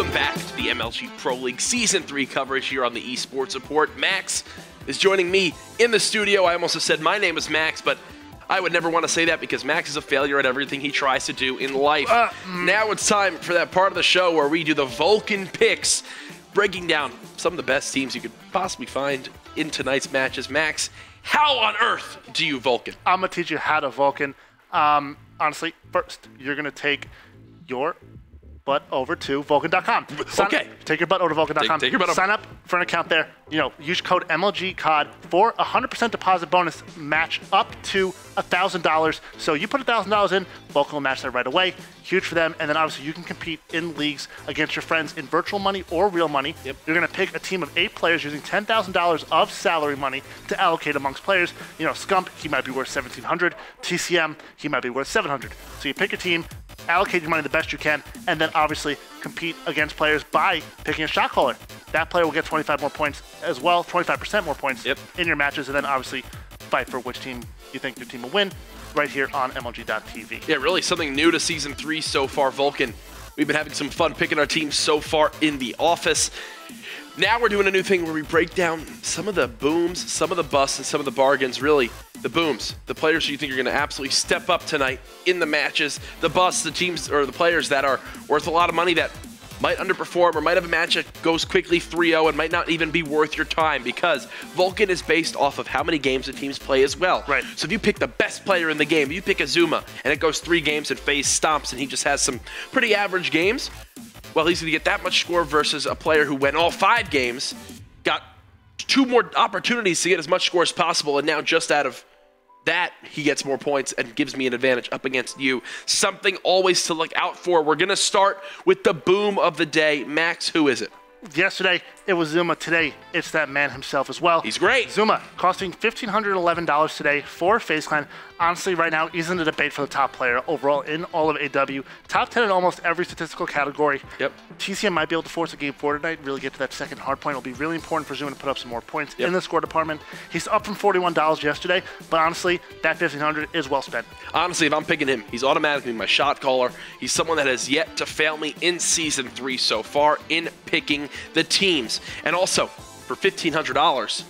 Welcome back to the MLG Pro League Season 3 coverage here on the Esports Report. Max is joining me in the studio. I almost have said my name is Max, but I would never want to say that because Max is a failure at everything he tries to do in life. Uh, now it's time for that part of the show where we do the Vulcun picks, breaking down some of the best teams you could possibly find in tonight's matches. Max, how on earth do you Vulcun? I'm gonna teach you how to Vulcun. Um, honestly, first you're gonna take your butt over to Vulcun.com. Sign- Okay. Take your butt over to Vulcun.com. Take- take your butt. Sign up for an account there. You know, use code MLGCOD for a 100% deposit bonus match up to $1,000. So you put $1,000 in, Vulcun will match that right away. Huge for them. And then obviously you can compete in leagues against your friends in virtual money or real money. Yep. You're going to pick a team of eight players using $10,000 of salary money to allocate amongst players. You know, Scump, he might be worth 1700 TCM, he might be worth 700 So you pick a team, allocate your money the best you can, and then obviously compete against players by picking a shot caller. That player will get 25 more points as well, 25% more points Yep. in your matches, and then obviously fight for which team you think your team will win right here on MLG.tv. Yeah, really something new to season three so far, Vulcun. We've been having some fun picking our teams so far in the office. Now we're doing a new thing where we break down some of the booms, some of the busts, and some of the bargains. Really, the booms, the players you think are going to absolutely step up tonight in the matches. The busts, the teams or the players that are worth a lot of money that might underperform or might have a match that goes quickly 3-0 and might not even be worth your time because Vulcun is based off of how many games the teams play as well. Right. So if you pick the best player in the game, you pick Azuma and it goes three games and FaZe stomps and he just has some pretty average games, well, he's going to get that much score versus a player who went all five games, got two more opportunities to get as much score as possible, and now just out of that, he gets more points and gives me an advantage up against you. Something always to look out for. We're going to start with the boom of the day. Max, who is it? Yesterday, it was Zuma. Today, it's that man himself as well. He's great. Zuma, costing $1,511 today for FaZe Clan. Honestly, right now, he's in the debate for the top player overall in all of AW. Top 10 in almost every statistical category. Yep. TCM might be able to force a game four tonight, really get to that second hard point. It'll be really important for Zuma to put up some more points Yep. in the score department. He's up from $41 yesterday, but honestly, that 1500 is well spent. Honestly, if I'm picking him, he's automatically my shot caller. He's someone that has yet to fail me in season three so far in picking the teams. And also, for $1,500,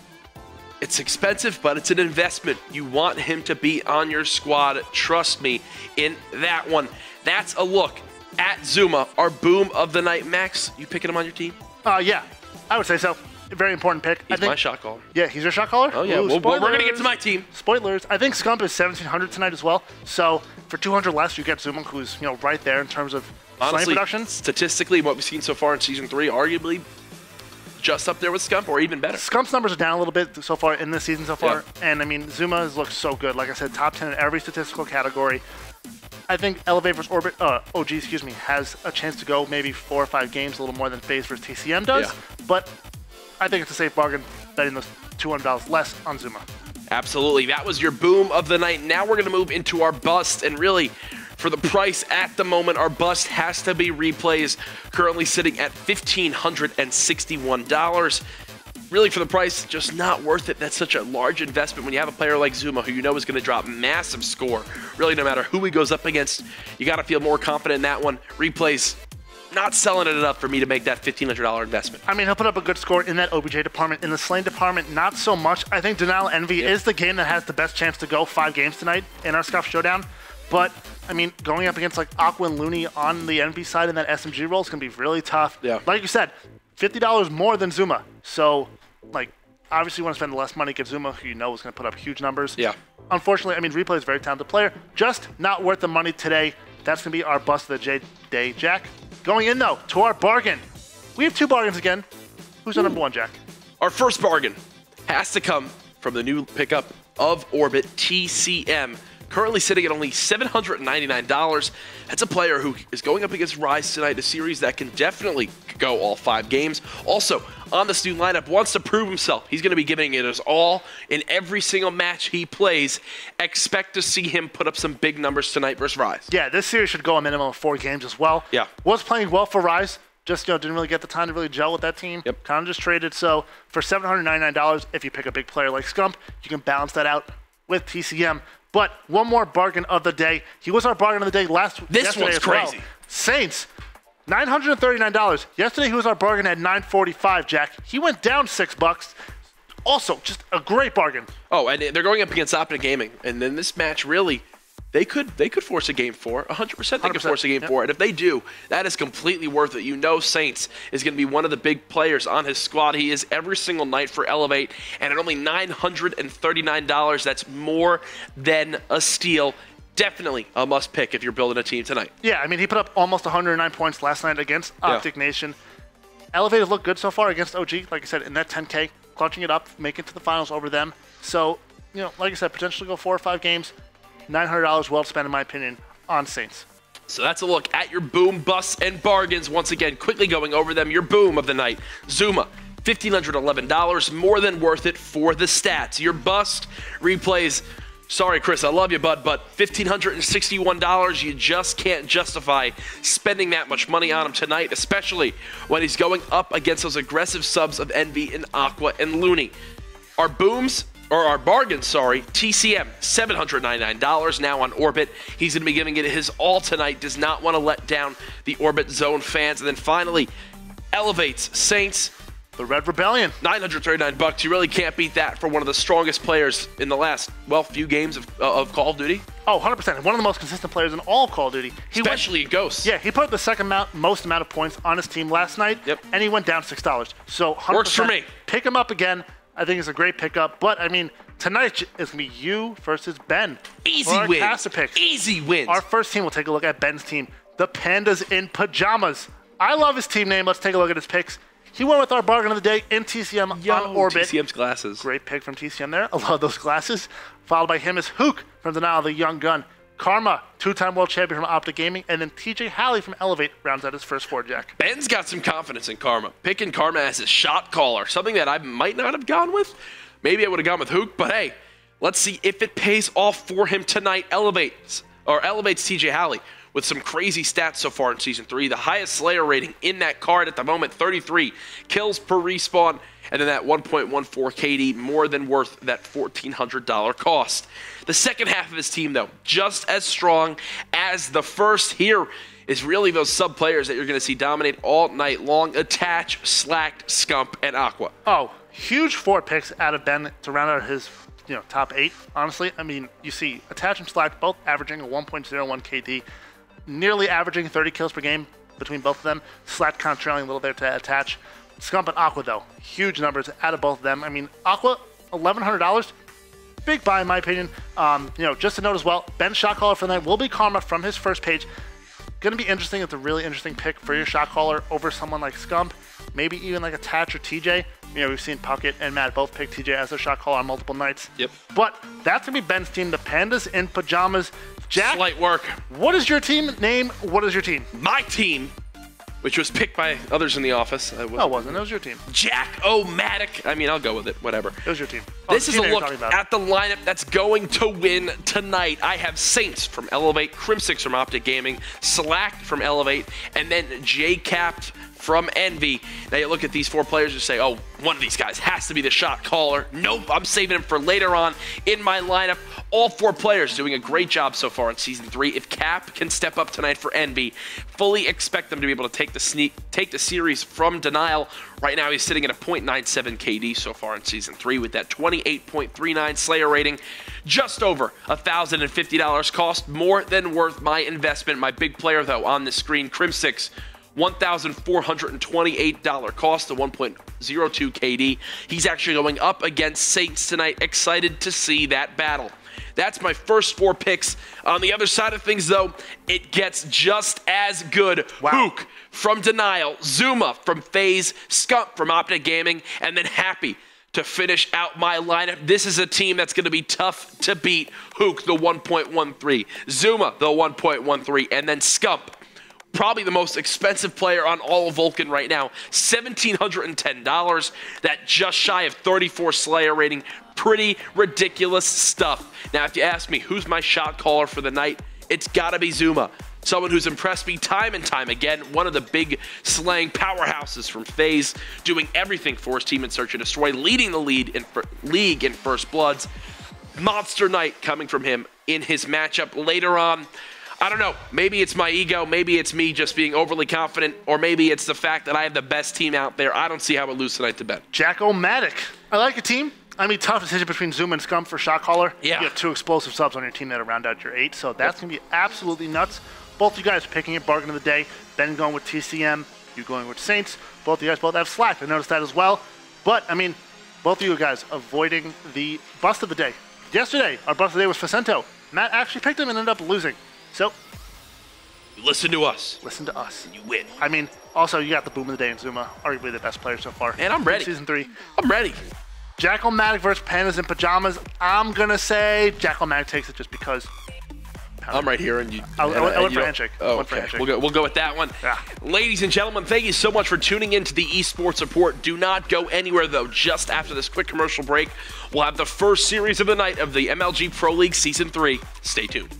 it's expensive, but it's an investment. You want him to be on your squad. Trust me in that one. That's a look at Zuma, our boom of the night. Max, you picking him on your team? Uh, yeah, I would say so. Very important pick. I think, my shot caller. Yeah, he's your shot caller? Oh, yeah. Ooh, Well, well, we're going to get to my team. Spoilers. I think Scump is 1700 tonight as well. So for 200 less, you get Zuma, who's you know right there in terms of Honestly, production. statistically, what we've seen so far in season three, arguably just up there with Scump or even better. Scump's numbers are down a little bit so far in this season so far, and I mean Zuma has looked so good. Like I said, top 10 in every statistical category. I think Elevate versus Orbit, uh, OG, excuse me, has a chance to go maybe four or five games, a little more than FaZe versus TCM does. Yeah. But I think it's a safe bargain betting those $200 less on Zuma. Absolutely. That was your boom of the night. Now we're going to move into our bust. And really, for the price at the moment, our bust has to be replays, currently sitting at $1,561. Really, for the price, just not worth it. That's such a large investment when you have a player like Zuma who you know is going to drop massive score. Really, no matter who he goes up against, you got to feel more confident in that one. Replays, not selling it enough for me to make that $1,500 investment. I mean, he'll put up a good score in that OBJ department. In the Slain department, not so much. I think Denial Envy is the game that has the best chance to go five games tonight in our Scuff Showdown. But, I mean, going up against like Aqua and Looney on the Envy side in that SMG role is going to be really tough. Yeah. Like you said, $50 more than Zuma. So, like, obviously you want to spend less money, get Zuma, who you know is going to put up huge numbers. Yeah. Unfortunately, I mean, Replay is a very talented player. Just not worth the money today. That's going to be our bust of the J day, Jack. Going in, though, to our bargain. We have two bargains again. Who's our number one, Jack? Our first bargain has to come from the new pickup of Orbit TCM. Currently sitting at only $799. That's a player who is going up against Rise tonight, a series that can definitely go all five games. Also, on this new lineup, wants to prove himself. He's going to be giving it his all in every single match he plays. Expect to see him put up some big numbers tonight versus Rise. Yeah, this series should go a minimum of four games as well. Yeah. Was playing well for Rise. Just you know, didn't really get the time to really gel with that team. Yep. Kind of just traded. So for seven hundred ninety nine dollars, if you pick a big player like Scump, you can balance that out with TCM. But one more bargain of the day. He was our bargain of the day last. This yesterday one's as well. crazy. Saints. $939. Yesterday he was our bargain at 945, Jack. He went down six bucks. Also, just a great bargain. Oh, and they're going up against Optic Gaming, and then this match really, they could they could force a game four. 100 percent they could 100%, force a game yep. four, and if they do, that is completely worth it. You know, Saints is going to be one of the big players on his squad. He is every single night for Elevate, and at only 939 dollars, that's more than a steal. Definitely a must pick if you're building a team tonight. Yeah, I mean, he put up almost 109 points last night against Optic Nation. Elevated looked good so far against OG, like I said, in that 10K, clutching it up, making it to the finals over them. So, you know, like I said, potentially go four or five games. $900 well spent, in my opinion, on Saints. So that's a look at your boom, busts, and bargains. Once again, quickly going over them. Your boom of the night, Zuma. $1,511, more than worth it for the stats. Your bust replays, sorry, Chris, I love you, bud, but $1,561, you just can't justify spending that much money on him tonight, especially when he's going up against those aggressive subs of Envy and Aqua and Looney. Our booms, or our bargain, sorry, TCM, $799 now on Orbit. He's going to be giving it his all tonight. Does not want to let down the Orbit Zone fans. And then finally, Elevates Saints, The Red Rebellion. 939 bucks. You really can't beat that for one of the strongest players in the last, well, few games of, uh, of Call of Duty, Oh, 100%. One of the most consistent players in all of Call of Duty. He went, especially Ghosts. yeah, he put up the second amount, most amount of points on his team last night, Yep. and he went down $6. So 100%, Works for me. Pick him up again. I think it's a great pickup. But, I mean, tonight is to be you versus Ben. Easy our win. caster picks. Easy wins. Our first team will take a look at Ben's team, the Pandas in Pajamas. I love his team name. Let's take a look at his picks. He went with our bargain of the day in TCM Yo, on Orbit. TCM's glasses. Great pick from TCM there. I love those glasses. Followed by him is Huke from Denial of the Young Gun. Karma, two-time world champion from Optic Gaming, and then TJ Halley from Elevate rounds out his first four jack. Ben's got some confidence in Karma. Picking Karma as his shot caller, something that I might not have gone with. Maybe I would have gone with Huke, but hey, let's see if it pays off for him tonight. Elevates or elevates TJ Halley with some crazy stats so far in season three. The highest Slayer rating in that card at the moment, 33 kills per respawn, and then that 1.14 KD, more than worth that $1,400 cost. The second half of his team, though, just as strong as the first here is really those sub players that you're going to see dominate all night long. Attach, Slacked, Scump, and Aqua. Oh, huge four picks out of Ben to round out his you know top eight. Honestly, I mean, you see Attach and Slack both averaging a 1.01 KD, nearly averaging 30 kills per game between both of them. Slack kind of trailing a little there to Attach. Scump and Aqua though, huge numbers out of both of them. I mean, Aqua, $1,100. Big buy in my opinion. Um, you know, just to note as well, Ben's shot caller for the night will be Karma from his first page. Going to be interesting. It's a really interesting pick for your shot caller over someone like Scump, maybe even like Attach or TJ. You know, we've seen Puckett and Matt both pick TJ as their shot caller on multiple nights. Yep. But that's going to be Ben's team, the Pandas in Pajamas. Jack, Slight work. what is your team name? What is your team? My team, which was picked by others in the office, uh, was No, it wasn't. It was your team. Jack O'Matic. I mean, I'll go with it. Whatever. It was your team. Oh, This is a look at the lineup that's going to win tonight. I have Saints from Elevate, Crimsix from Optic Gaming, Slacked from Elevate, and then J-Capped from Envy. Now you look at these four players and say, oh, one of these guys has to be the shot caller. Nope, I'm saving him for later on in my lineup. All four players doing a great job so far in season three. If Cap can step up tonight for Envy, fully expect them to be able to take the sneak, take the series from denial. Right now, he's sitting at a .97 KD so far in season three with that 28.39 Slayer rating, just over $1,050 cost, more than worth my investment. My big player though on the screen, Crimsix. $1,428 cost, the 1.02 KD. He's actually going up against Saints tonight. Excited to see that battle. That's my first four picks. On the other side of things, though, it gets just as good. Wow. Huke from Denial, Zuma from FaZe, Scump from Optic Gaming, and then Happy to finish out my lineup. This is a team that's going to be tough to beat. Huke, the 1.13, Zuma, the 1.13, and then Scump probably the most expensive player on all of Vulcun right now. $1,710. That just shy of 34 Slayer rating. Pretty ridiculous stuff. Now, if you ask me who's my shot caller for the night, it's got to be Zuma. Someone who's impressed me time and time again. One of the big slaying powerhouses from FaZe, doing everything for his team in Search and Destroy, leading the lead in league in First Bloods. Monster night coming from him in his matchup later on. I don't know. Maybe it's my ego. Maybe it's me just being overly confident, or maybe it's the fact that I have the best team out there. I don't see how it lose tonight to bet. Jack-O-Matic. I like your team. I mean, tough decision between Zoom and Scum for shot caller. Yeah. You have two explosive subs on your team that'll round out your eight, so that's going to be absolutely nuts. Both of you guys picking your bargain of the day. Ben going with TCM, you going with Saints. Both of you guys both have Slack. I noticed that as well. But, I mean, both of you guys avoiding the bust of the day. Yesterday, our bust of the day was Facento. Matt actually picked him and ended up losing. So, You listen to us. listen to us. You win. I mean, also, you got the boom of the day in Zuma, arguably the best player so far. And I'm ready. Season three. I'm ready. Jackal-Matic versus Pandas in Pajamas. I'm going to say Jackal-Matic takes it just because. I'm right here, and you. I- I and- went- I went for handshake. Oh, Went for okay. handshake. We'll go. We'll go with that one. Yeah. Ladies and gentlemen, thank you so much for tuning in to the Esports Report. Do not go anywhere though. Just after this quick commercial break, we'll have the first series of the night of the MLG Pro League Season Three. Stay tuned.